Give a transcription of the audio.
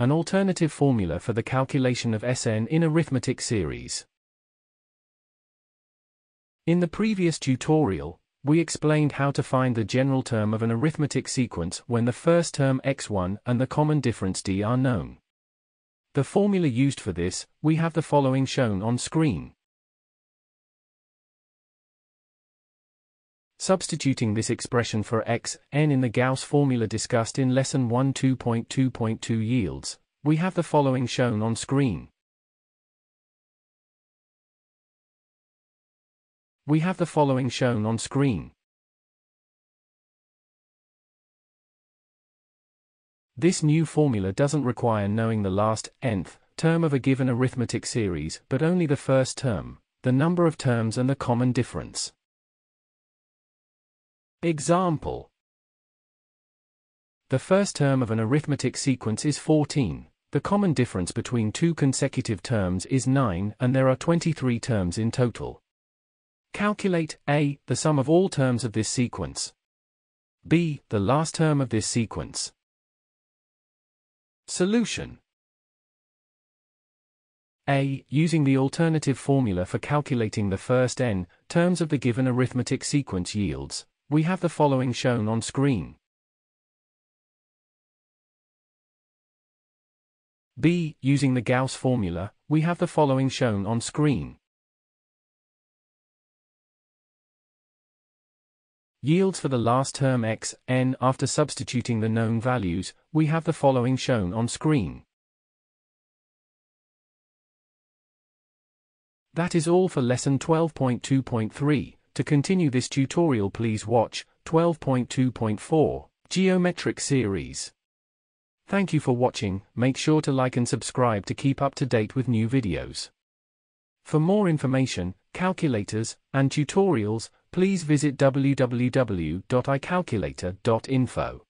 an alternative formula for the calculation of Sn in arithmetic series. In the previous tutorial, we explained how to find the general term of an arithmetic sequence when the first term x1 and the common difference d are known. The formula used for this, we have the following shown on screen. Substituting this expression for x, n in the Gauss formula discussed in lesson 1 2.2.2 yields, we have the following shown on screen. We have the following shown on screen. This new formula doesn't require knowing the last, nth, term of a given arithmetic series, but only the first term, the number of terms and the common difference. Example The first term of an arithmetic sequence is 14. The common difference between two consecutive terms is 9 and there are 23 terms in total. Calculate a. the sum of all terms of this sequence. b. the last term of this sequence. Solution a. Using the alternative formula for calculating the first n terms of the given arithmetic sequence yields we have the following shown on screen. B. Using the Gauss formula, we have the following shown on screen. Yields for the last term x, n after substituting the known values, we have the following shown on screen. That is all for lesson 12.2.3. To continue this tutorial please watch 12.2.4 Geometric Series. Thank you for watching, make sure to like and subscribe to keep up to date with new videos. For more information, calculators, and tutorials, please visit www.icalculator.info.